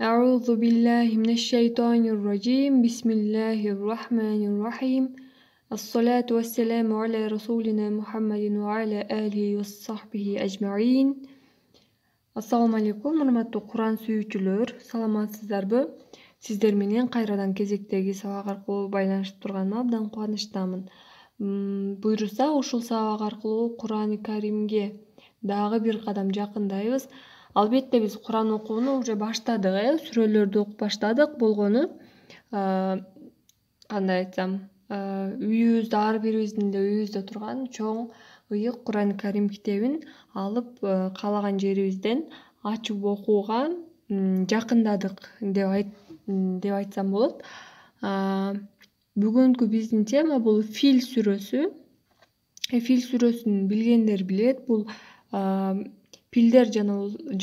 أعوذ بالله من الشيطان الرجيم بسم الله الرحمن الرحيم الصلاة والسلام على رسولنا محمد وعلى آله وصحبه أجمعين Ассаламу алейкум урматтуу Куран сүйүүчүлөр саламатсыздарбы сиздер менен кайрадан кезектеги сабак аркылуу байланышып турганыма абдан кубанычтамын буюрса ушул сабак аркылуу курани каримге дагы бир кадам жакындайбыз албетте биз куран окууну уже баштадык э сүрөлөрдү окуп баштадык. Болгону кандай айтсам үйүбүздө ар бирибиздин эле үйүбүздө турган чоң ыйык курани карим китебин алып каалаган жерибизден ачып окууга жакындадык деп айтсам болот. Бүгүнкү биздин тема бул фил сүрөсү. Фил сүрөсүн билгендер билет. Бул пилдер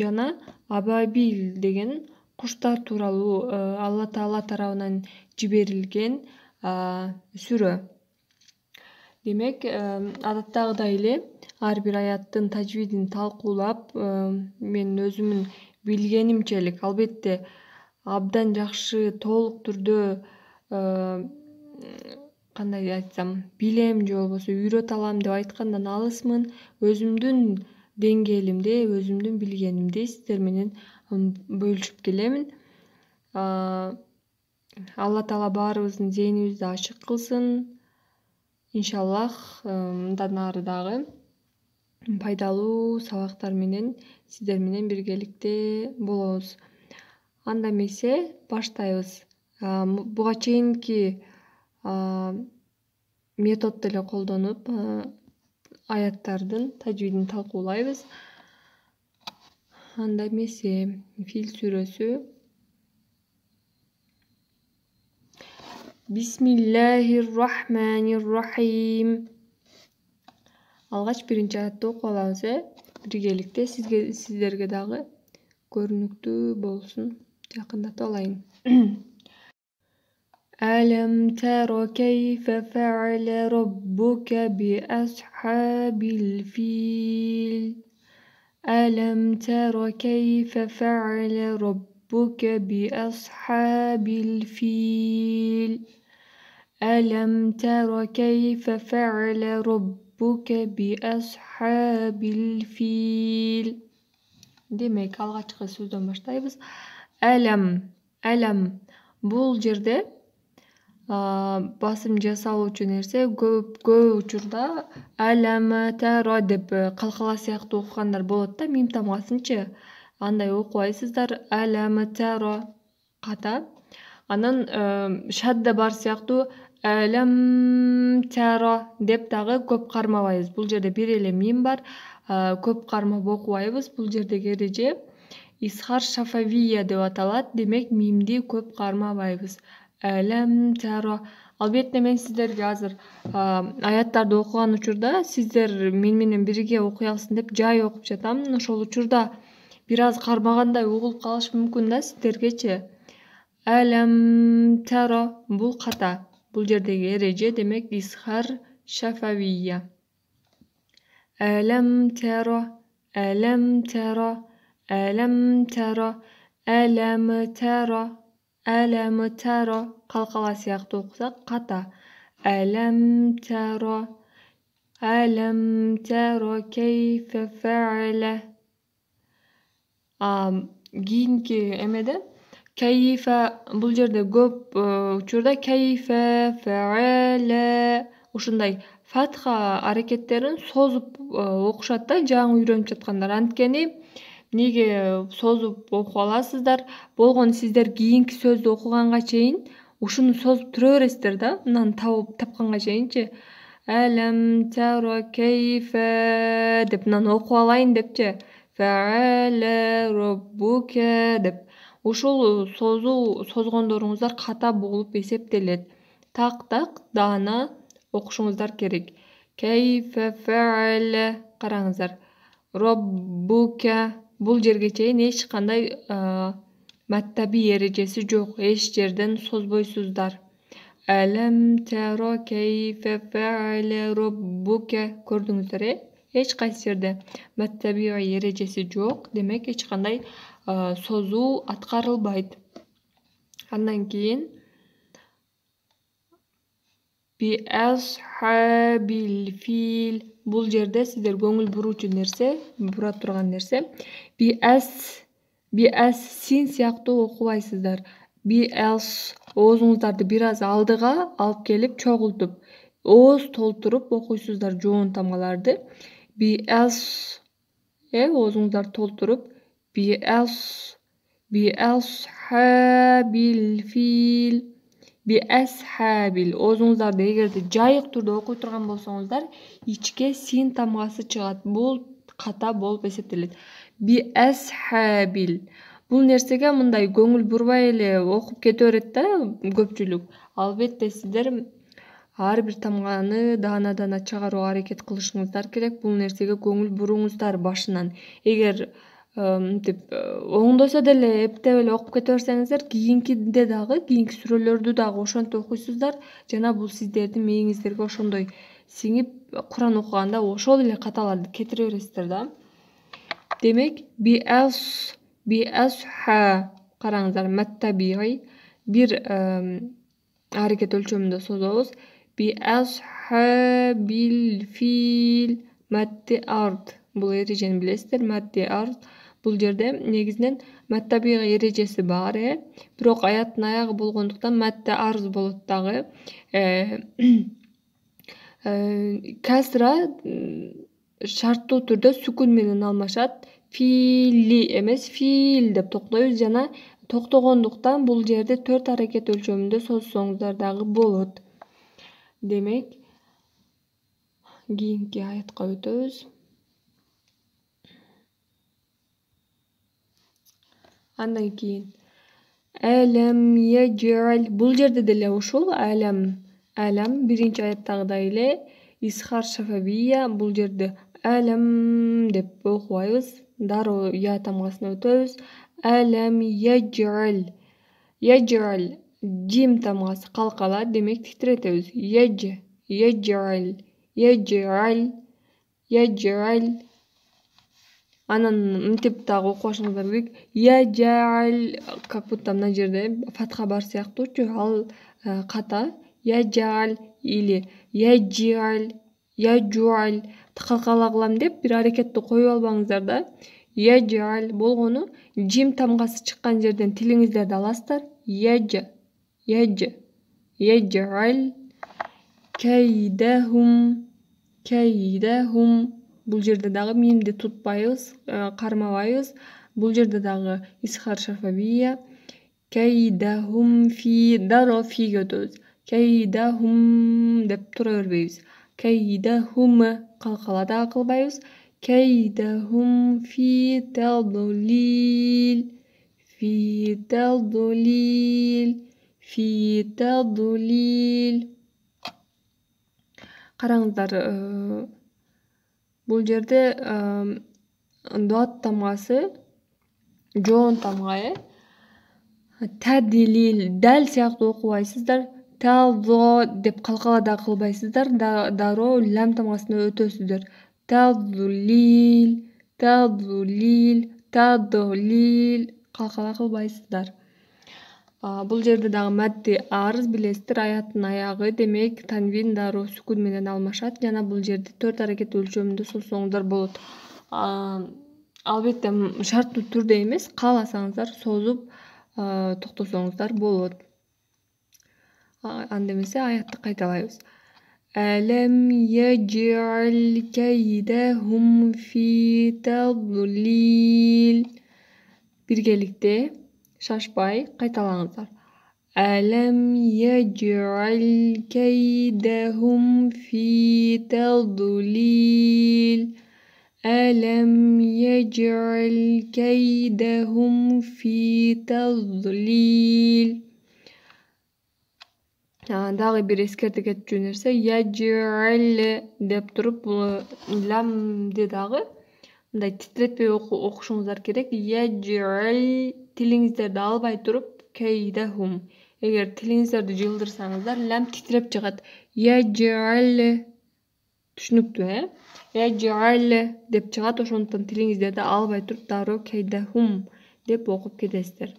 жана абабил деген куштар тууралуу алла таала тарабынан жиберилген сүрө. Демек адаттагыдай эле ар бир аяттын тажвидин талкуулап мен өзүмдүн билгенимчелик. Албетте абдан жакшы толук түрдө кандай айтсам билем же болбосо үйрөтө алам деп айткандан алысмын. Өзүмдүн деңгээлимди өзүмдүн билгенимди сиздер менен бөлүшүп келемин алла таала баарыбыздын зээнибизди ачык кылсын иншаллах мындан ары дагы пайдалуу сабактар менен сиздер менен биргеликте болобуз анда эмесе баштайбыз буга чейинки методду эле колдонуп аяттардын тажвидин талкуулайбыз анда эмесе фил сүрөсү бисмиллахи рахманир рахим алгач биринчи аятты окуп алабыз э биргеликте сиздерге дагы көрүнүктүү болсун жакындатып алайын ألم تر كيف فعل ربك بأصحاب الفيل ألم تر كيف فعل ربك بأصحاب الفيل ألم تر كيف فعل ربك بأصحاب الفيل دي ميكالغا çıkıyor sözden başlayız. Elem, elem. Bu yerde басым жасалуучу нерсе көпкө учурда таро деп калкала сыяктуу окугандар болот да мим тамгасынчы. Андай окубайсыздар. Таро ката. Анан шадда бар сыяктуу таро деп дагы көп кармабайбыз. Бул жерде бир эле мим бар. Көп кармап окубайбыз. Бул жердеги эреже исхар шафавия деп аталат. Демек мимди көп кармабайбыз таро албетте мен сиздерге азыр аяттарды окуган учурда сиздер мени менен бирге окуй алсын деп жай окуп жатам ошол учурда бир аз кармагандай угулуп калышы мүмкүн да сиздергечи таро бул ката бул жердеги эреже демек исхар шафавия. Таро таро таро таро әләм тәро қалқала сияқты оқысақ қата. Әләм тәро әләм тәро кейфе фәәлә кейінгі эмеде кәйфә бұл жерде көп учурда кейфі фәәлә ушундай фатха аракеттерин созуп окушат да жаңы үйрөнүп жаткандар анткени эмнеге созуп окуп аласыздар? Болгону сиздер кийинки сөздү окуганга чейин ушуну созуп тура бересиздер да мынаны тапканга чейинчи әлем таро кейфе деп мынаны окуп алайын депчи роббуке деп. Ушул созуу созгондоруңуздар ката болуп эсептелет так так даана окушуңуздар керек. Кейфе караңыздар роббуке бул жерге чейин эч кандай маттабий эрежеси жок эч жерден созбойсуздар көрдүңүздөр э эч кайсы жерде маттабий эрежеси жок демек эч кандай созуу аткарылбайт андан кийин фил бул жерде сиздер көңүл буруучу нерсе бура турган нерсе биэс биэс син сыяктуу окубайсыздар биэс оозуңуздарды бир аз алдыга алып келип чогултуп ооз толтуруп окуйсуздар жоон тамгаларды биэс э оозуңуздарды толтуруп биэс биэс фил. Биэсхабил оозуңуздарды эгерде жайык түрдө окуй турган болсоңуздар ичке син тамгасы чыгат. Бул ката болуп эсептелет. Биэсхабил бул нерсеге мындай көңүл бурбай эле окуп кете берет да көпчүлүк. Албетте сиздер ар бир тамганы даана даана чыгарууга аракет кылышыңыздар керек. Бул нерсеге көңүл буруңуздар башынан. Эгер мынтип оңдосо деле эптеп эле окуп кете берсеңиздер кийинкиде дагы кийинки сүрөлөрдү дагы ошентип окуйсуздар жана бул сиздердин мээңиздерге ошондой сиңип куран окуганда ошол эле каталарды кетире бересиздер да демек биас биасха караңыздар маттабии бир аракет өлчөмүндө созобуз бил фил матти ард бул эрежени билесиздер матти ард бул жерде негизинен маттабийга эрежеси бар э. Бирок аяттын аягы болгондуктан матта арз болот дагы э, э, касра шарттуу түрдө сүкүн менен алмашат. Фили эмес фил деп токтойбуз жана токтогондуктан бул жерде төрт аракет өлчөмүндө созсоңуздар дагы болот. Демек кийинки аятка өтөбүз. Андан кийин әлем яжал бул жерде деле ушул әлем әлем биринчи аяттагыдай эле исхар шафабия бул жерде әлем деп окубайбыз дароо я тамгасына өтөбүз әлем яжал яжал жим тамгасы калкала демек титиретебиз яж яжал яжал яжал анан мынтип дагы окуп алышыңыздар керек яжал как будто мына жерде фатха бар сыяктуучу ал э, ката яжал или яжиал яжуал калкала кылам деп бир аракетти коюп албаңыздар да. Яжал болгону жим тамгасы чыккан жерден тилиңиздерди аласыздар. Яжа яжа яжал кайдахум кайдахум бул жерде дагы мимди тутпайбыз кармабайбыз бул жерде дагы исхар шафавия кайдахум фи дароо фиге өтөбүз кайдахум деп тура бербейбиз кайдахум калкала дагы кылбайбыз кайдахум фи талдулил фи талдулил фи талдулил караңыздар э, бул жерде дот тамгасы жоон тамга э тадилил дал сыяктуу окубайсыздар талзо деп калкала дагы кылбайсыздар дароо лам тамгасына өтөсүздөр талзулил талзулил тадолил калкала кылбайсыздар бул жерде дагы мадди арыз билесиздер аяттын аягы демек танвин дароо сүкүн менен алмашат жана бул жерде төрт аракет өлчөмүндө созсоңуздар болот. Албетте шарттуу түрдө эмес кааласаңыздар созуп токтосоңуздар болот. Анда эмесе аятты кайталайбыз яжал кайдахум фи тадлил биргеликте шашпай кайталаңыздар әлем яжал кайдахум фи талдулил. Әлем яжал кайдахум фи талдулил. Дагы бир эскертип кетчү нерсе яжал деп туруп бул ламди дагы мындай титиретпей окушуңуздар керек. Яжал тилиңиздерди албай туруп кейдахум эгер тилиңиздерди жылдырсаңыздар лам титиреп чыгат яжал түшүнүктүү э яжал деп чыгат ошондуктан тилиңиздерди албай туруп дароо кейдахум деп окуп кетесиздер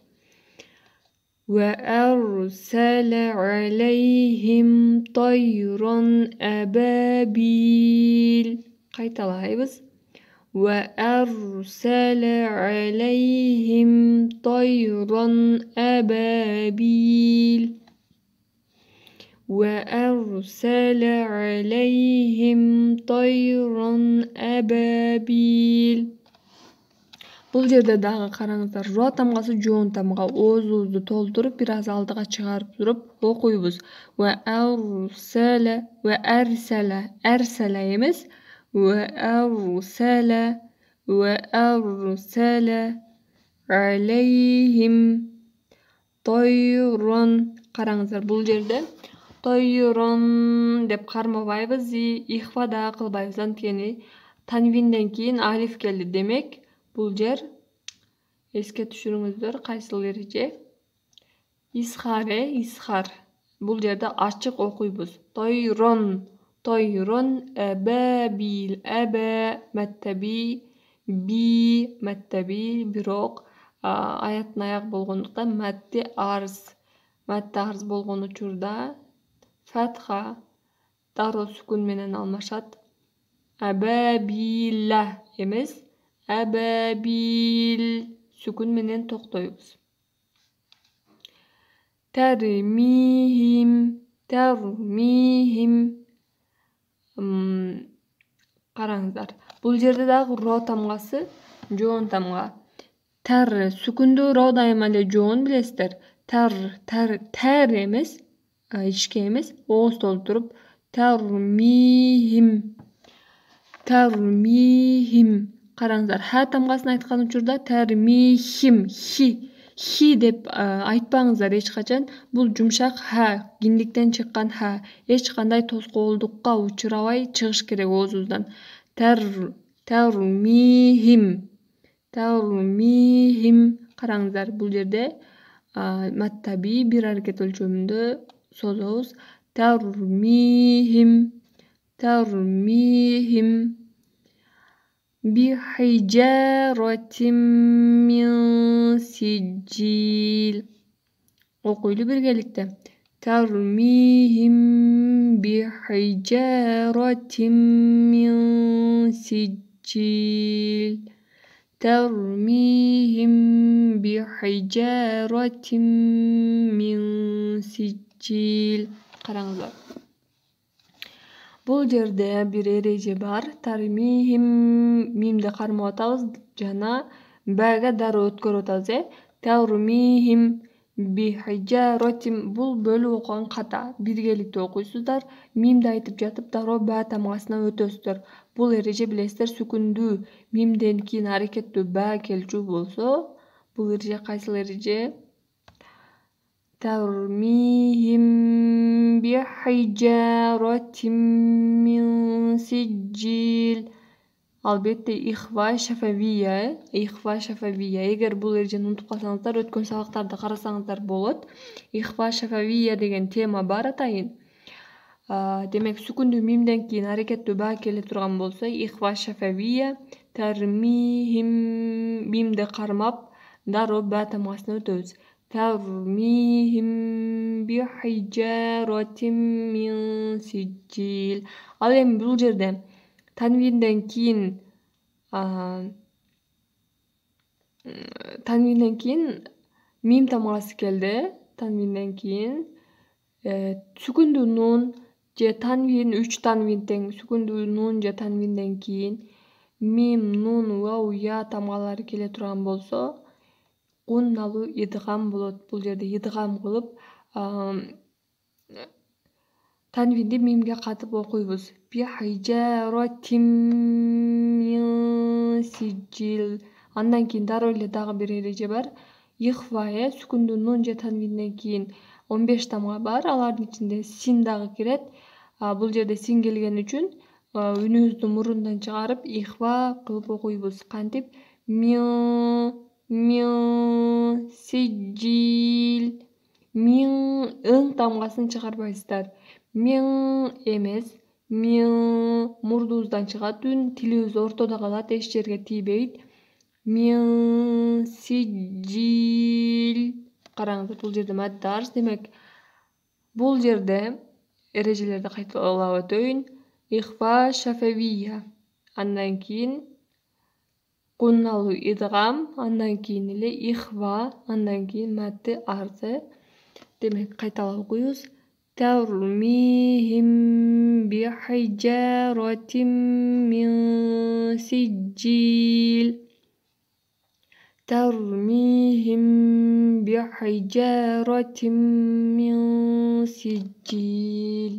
وأرسل عليهم طيرا أبابيل кайталайбыз وأرسل عليهم طيرا أبابيل وأرسل عليهم طيرا أبابيل бул жерде дагы караңыздар ро тамгасы жоон тамга оозубузду толтуруп бир аз алдыга чыгарып туруп окуйбуз ва арсала ва арсала арсала эмес арсала алейхим тойрон караңыздар бул жерде тойрон деп кармабайбыз ихфа дагы кылбайбыз анткени танвинден кийин алиф келди демек бул жер эске түшүрүңүздөр кайсыл эреже исхар э исхар бул жерде ачык окуйбуз тойрон тойрон абабил аба маттаби би маттаби бирок аяттын аягы болгондуктан матти арз матти арз болгон учурда фатха дароо сүкүн менен алмашат абабила эмес әбәбил сүкүн менен токтойбуз тәрмихим тәрмихим караңыздар бул жерде дагы ро тамгасы жоон тамга тәр сүкүндүү ро дайыма эле жоон билесиздер тәр тәр тәр эмес ичке эмес ооз толтуруп тәрмихим тәрмихим караңыздар ха тамгасын айткан учурда тәрмихим хи. Хи деп айтпаңыздар эч качан бул жумшак ха киндиктен чыккан ха эч кандай тоскоолдукка учурабай чыгыш керек оозубуздан тәрмихим тәрмихим караңыздар бул жерде маттаби бир аракет өлчөмүндө созобуз тәрмихим тәрмихим Bihicaretin min sicil. Okuylu birgelikte. Termihim bihicaretin min sicil. Termihim bihicaretin min sicil. Karanlılar. бул жерде бир эреже бар. Тармихим мимди кармап атабыз жана бга дароо өткөрүп атабыз э тармихим бихижаротим бул бөлүп окуган ката биргеликте окуйсуздар мимди айтып жатып дароо бә тамгасына өтөсүздөр бул эреже билесиздер сүкүндүү мимден кийин аракеттүү ба келчү болсо бул эреже кайсыл эреже тармихим албетте ихва шафавия ихва шафавия егер бұл ережені ұмытып қалсаңыздар өткен сабақтарды қарасаңыздар болады ихва шафавия деген тема бар атайын ә, демек сүкінді мимден кийин аракеттүү ба келе турган болсо ихва шафавия тармихим мимди кармап дароо ба тамгасына өтөбүз ترميهم بحجارة من سجيل ал эми бул жерде танвинден кийин танвинден кийин мим тамгасы келди танвинден кийин сүкүндүү нун же танвин үч танвин тең сүкүндүү нун же танвинден кийин мим нун вау я тамгалары келе турган болсо кунналуу идгам болот. Бул жерде идгам кылып танвинди мимге катып окуйбуз андан кийин дароо эле дагы бир эреже бар. Ихва э сүкүндүү нун же танвинден кийин он беш тамга бар. Алардын ичинде син дагы кирет бул жерде син келгени үчүн үнүбүздү мурундан чыгарып ихва кылып окуйбуз кантип миң сижил миң ың тамгасын чыгарбайсыздар. Миң эмес. Миң мурдубуздан чыгат үн тилибиз ортодо калат эч жерге тийбейт. Мин сиджил караңыздар бул жерде арз демек бул жерде эрежелерди кайталап өтөйүн. Ихфа шафавия андан кийин кунналуу идгам андан кийин эле ихва андан кийин мадды арзы демек кайталап окуйбуз ترميهم بحجارة من سجيل ترميهم بحجارة من سجيل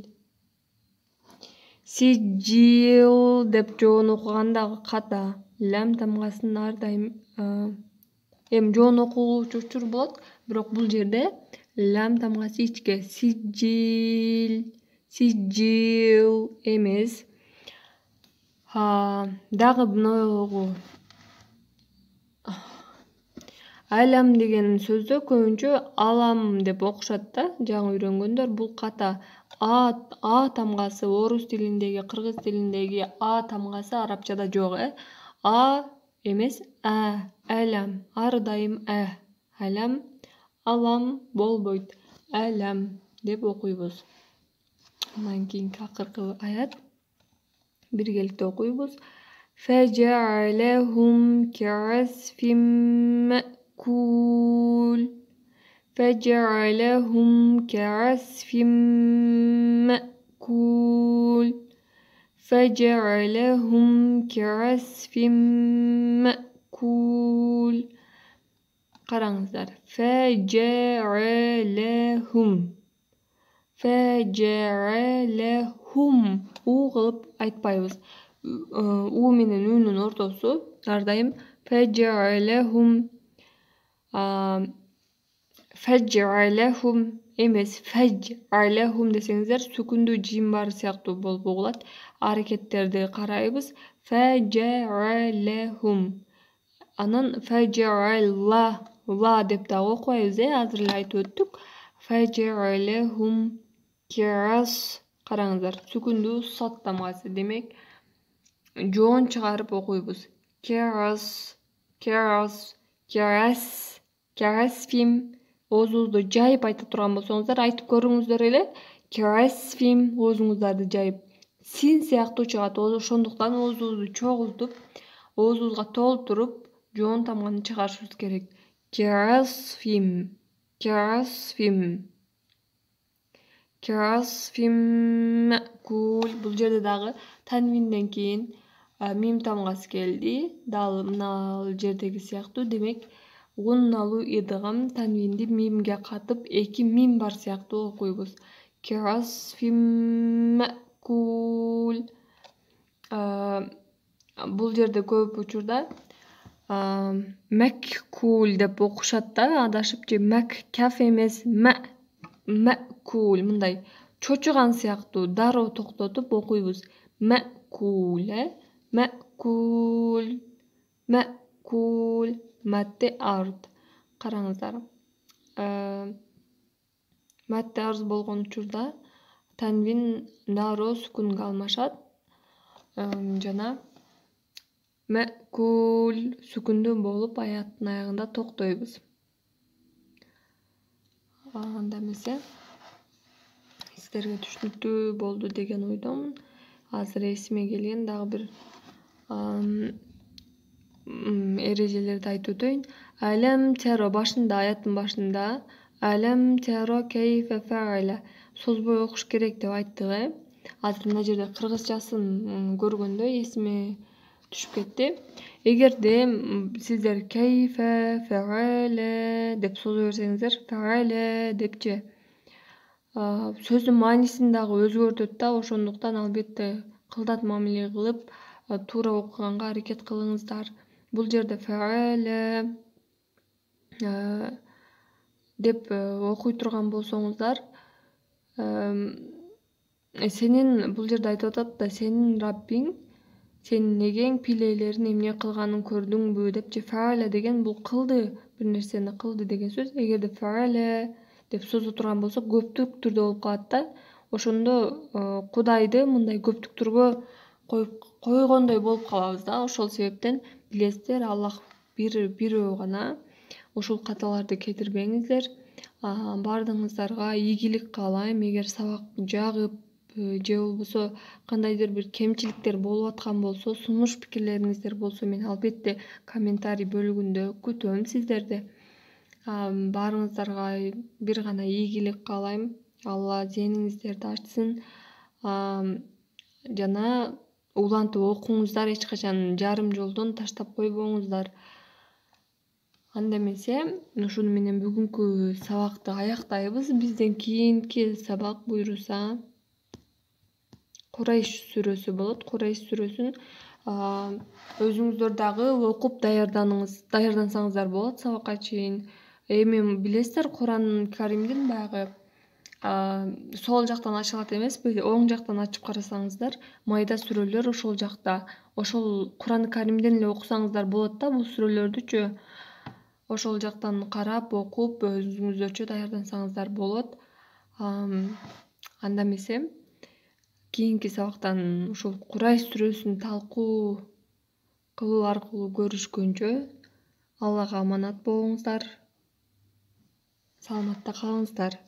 сиджил деп жоон окугандагы ката лам тамгасын ар дайым эми жоон окулуучу учур болот бирок бул жерде лам тамгасы ичке сиджил сиджил эмес. Дагы мынагу алам деген сөздө көбүнчө алам деп окушат да жаңы үйрөнгөндөр бул ката. А а тамгасы орус тилиндеги кыргыз тилиндеги а тамгасы арабчада жок э а эмес а алам ар дайым а алам алам болбойт алам деп окуйбуз андан кийинки акыркы аят биргеликте окуйбуз مأكول فجعلهم كعصف مأكول فجعلهم كعصف مأكول فَجَعَلَهُمْ كَعَسْفٍ مَأْكُولٍ Karanızlar. فَجَعَلَهُمْ فَجَعَلَهُمْ U kalıp ayıkpayız. Ee, U'minin ünün ortası. Ardayım. فَجَعَلَهُمْ فَجَعَلَهُمْ эмес фажалахум десеңиздер сүкүндүү жим бар сыяктуу болуп угулат аракеттерди карайбыз фажалахум анан фажалла ла деп дагы окубайбыз э азыр эле айтып өттүк фажалахум кирас караңыздар сүкүндүү сот тамгасы демек жоон чыгарып окуйбуз керас керас керас керасфим оозуңузду жайып айта турган болсоңуздар айтып көрүңүздөр эле керасфим оозуңуздарды жайып син сыяктуу чыгат ошондуктан оозубузду чогултуп оозубузга толтуруп жоон тамганы чыгарышыбыз керек. Керасфим керасфим керасфим кул. Бул жерде дагы танвинден кийин мим тамгасы келди. Дал мына жердеги сыяктуу. Демек гунналуу идгам танвинди мимге катып эки мим бар сыяктуу окуйбуз. Керасфиммакул бул жерде көп учурда маккул деп окушат да адашып же эмес ма макул мындай чочуган сыяктуу дароо токтотуп окуйбуз. Макул э макул макул матте ард караңыздар матте арз болгон учурда танвин дароо сүкүнгө алмашат жана макул сүкүндүү болуп аяттын аягында токтойбуз анда эмесе сиздерге түшүнүктүү болду деген ойдомун азыр эсиме келген дагы бир эрежелерди айтып өтөйүн. Алам теро башында аяттын башында. Алам теро кейфе фааля созбой окуш керек деп айттык э. Азыр мына жерде кыргызчасын көргөндө эсиме түшүп кетти. Эгерде сиздер кейфе фаале деп созо берсеңиздер депчи. Сөздүн маанисин дагы өзгөртөт да ошондуктан албетте кылдат мамиле кылып туура окуганга аракет кылыңыздар бул жерде фаале деп окуй турган болсоңуздар сенин бул жерде айтып атат да сенин раббиң сенин эгең пилелерин эмне кылганын көрдүңбү депчи фааля деген бул кылды бир нерсени кылды деген сөз эгерде фаале деп созо турган болсок көптүк түрдө болуп калат да ошондо кудайды мындай көптүк түргө коюп койгондой болуп калабыз да ошол себептен билесиздер. Аллах бир бирөө гана ушул каталарды кетирбеңиздер баардыгыңыздарга ийгилик каалайм. Эгер сабак жагып э, же болбосо кандайдыр бир кемчиликтер болуп аткан болсо сунуш пикирлериңиздер болсо мен албетте комментарий бөлүгүндө күтөм сиздерди. Баарыңыздарга бир гана ийгилик каалайм. Алла зээниңиздерди ачсын. Жана улантып окуңуздар эч качан жарым жолдон таштап койбоңуздар. Анда эмесе ушуну менен бүгүнкү сабакты аяктайбыз. Бизден кийинки сабак буюрса курайш сүрөсү болот. Курайш сүрөсүн өзүңүздөр дагы окуп даярданыңыз даярдансаңыздар болот сабакка чейин. Эми билесиздер куран каримдин баягы сол жактан ачылат эмеспи оң жактан ачып карасаңыздар майда сүрөлөр ошол жакта. Ошол курани каримден эле окусаңыздар болот да бул сүрөлөрдүчү. Ошол жактан карап окуп өзүңүздөрчө даярдансаңыздар болот. Анда эмесе кийинки сабактан ушул курай сүрөсүн талкуу кылуу аркылуу көрүшкөнчө аллага аманат болуңуздар саламатта калыңыздар